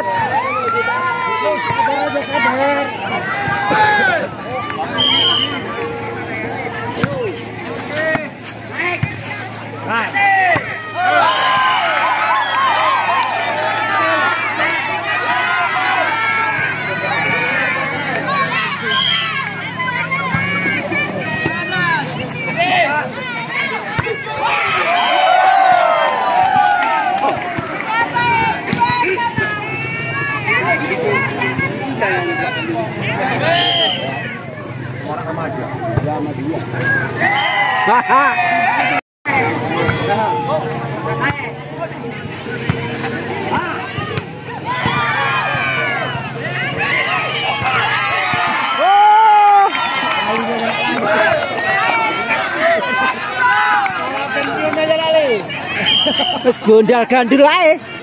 Jebret. Haha. Oh. Wis gondal gandul ae.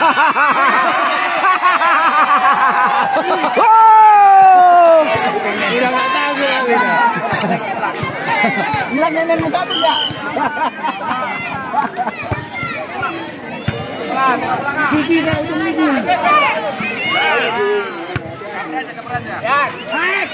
Oh. Bilang nenekmu satu ya. Kan. Uh.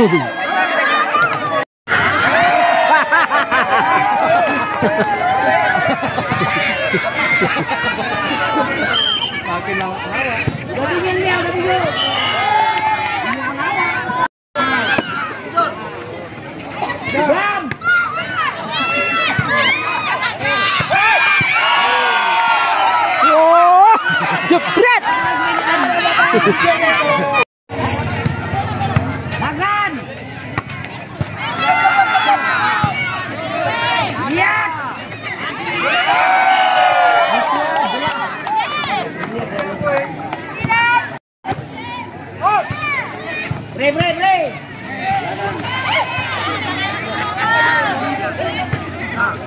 Udah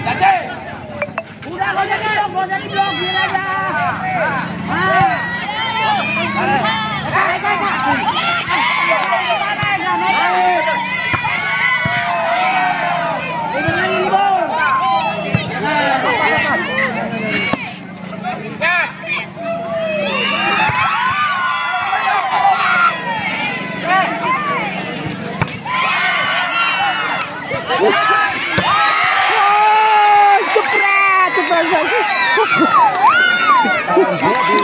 Jadi. Udah nggak jadi blok, nggak jadi blok, biar aja. Ah.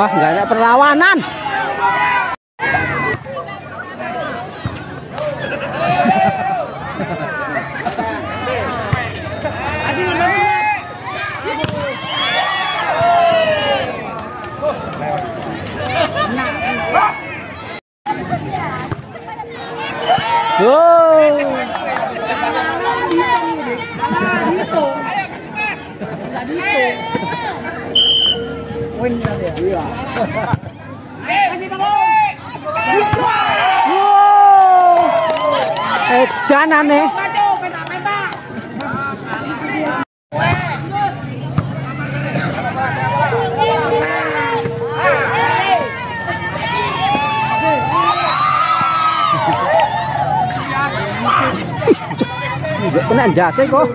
Ah, nggak ada perlawanan. Wow. win ra để đi à Chán ăn đi. Kenapa jahat thế kok?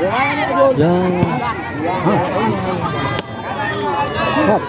Ya. Hop.